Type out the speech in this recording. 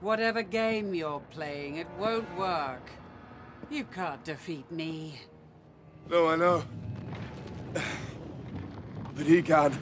Whatever game you're playing, it won't work. You can't defeat me. No, I know. But he can.